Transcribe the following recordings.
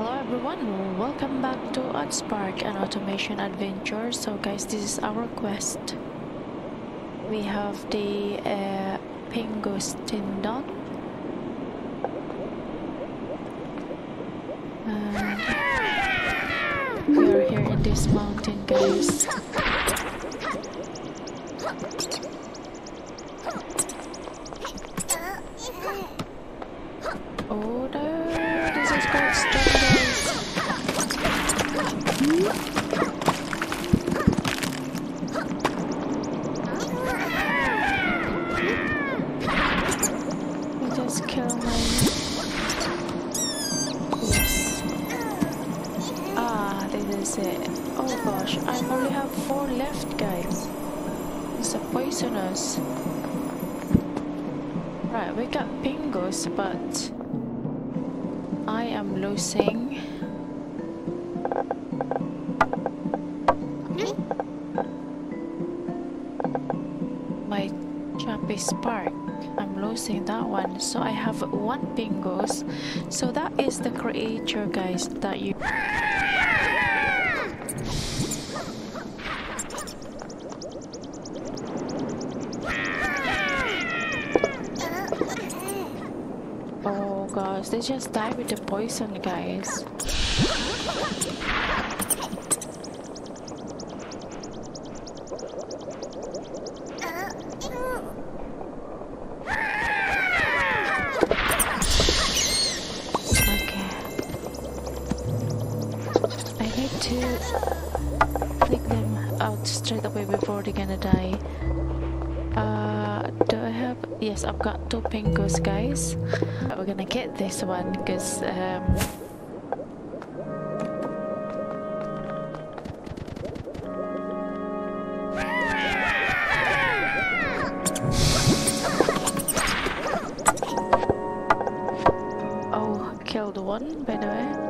Hello everyone, welcome back to Oddspark and Automation Adventure. So guys, this is our quest. We have the uh, Pengus Tendon. And we are here in this mountain guys. Oh no, this is quite strong but I am losing. Choppy Spark. I'm losing that one. So I have one Pengus. So that is the creature, guys, that you. Oh gosh, they just die with the poison, guys. Need to take them out straight away before they're gonna die. Uh, do I have? Yes, I've got two pengus, guys. We're gonna get this one because um, oh, killed one by the way.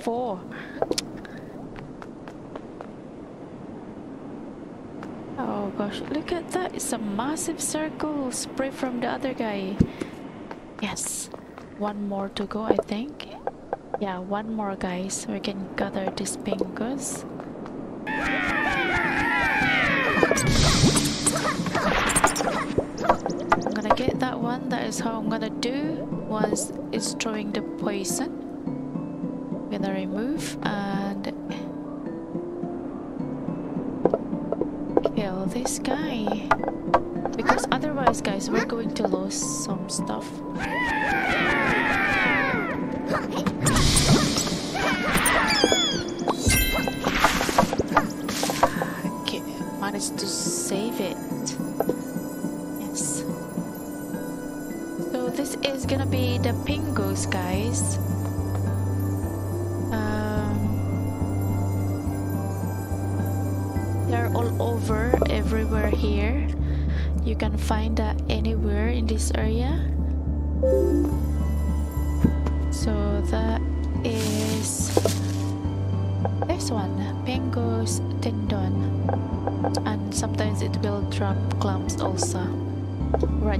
four. Oh gosh, look at that. It's a massive circle spray from the other guy. Yes, one more to go, I think. Yeah, one more, guys. We can gather these pengus. I'm gonna get that one. That is how I'm gonna do once it's throwing the poison. I'm gonna remove and kill this guy. Because otherwise, guys, we're going to lose some stuff. Okay, managed to save it. Yes. So this is gonna be the Pengus, guys. Over, everywhere here. You can find that anywhere in this area. So that is this one, Pengus tendon, and sometimes it will drop clumps also. Right.